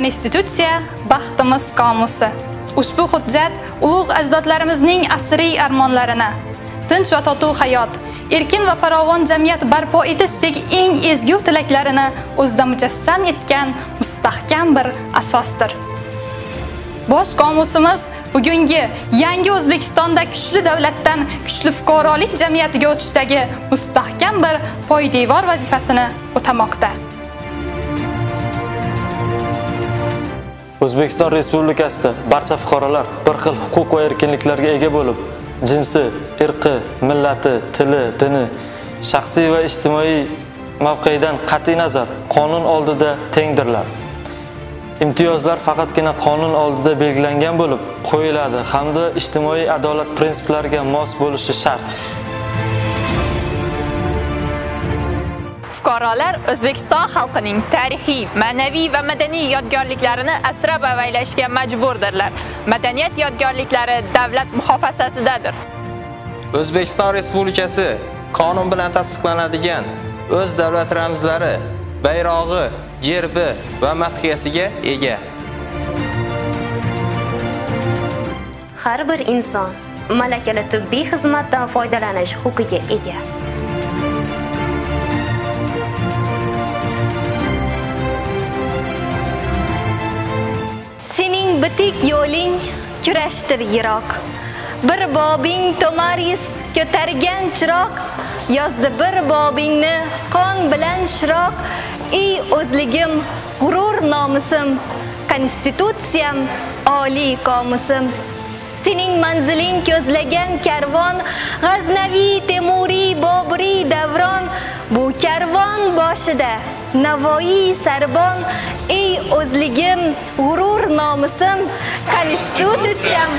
Konstitutsiya baxtimiz qomusi. Ushbu hujjat ulug' ajdodlarimizning asriy armonlarini, tinch va totuv hayot, erkin va farovon jamiyat barpo etishdek eng ezgu tilaklarini o'zida mujassam etgan mustahkam bir asosdir. Bosh qomusimiz bugungi yangi O'zbekistonda kuchli davlatdan kuchli fuqarolik jamiyatiga o'tishdagi mustahkam bir poydevor vazifasini o'tamoqda. O'zbekiston Respublikasida barcha fuqarolar bir xil huquq va erkinliklarga ega bo'lib, jinsi, irqi, millati, tili, dini, shaxsiy va ijtimoiy mavqeidan qat'iy nazar qonun oldida tengdirlar. Imtiyozlar faqatgina qonun oldida belgilangan bo'lib qo'yiladi hamda ijtimoiy adolat prinsiplariga mos bo'lishi shart. Fuqarolar O'zbekiston xalqining tarixiy, ma'naviy va madaniy yodgorliklarini asrab avaylashga majburdirlar. Madaniyat yodgorliklari davlat muhofazasidadir. O'zbekiston Respublikasi qonun bilan tasdiqlanadigan o'z davlat ramzlari, bayrog'i, gerbi va madhiyasiga ega. Har bir inson malakali tibbiy xizmatdan foydalanish huquqiga ega. Bitik yo'ling kurashdir yiroq. Bir bobing tomaris ko'targan chiroq, yozdi bir bobingni qon bilan shiroq. Ey o'zligim, g'urur nomusim, konstitutsiyam, oliy qomusim. Sening manziling ko'zlagan karvon, G'aznaviy, Temuriy, Boburiy davron, bu karvon boshida Navoiy sarbon, o'zligim, g'urur nomusim, konstitutsiyam.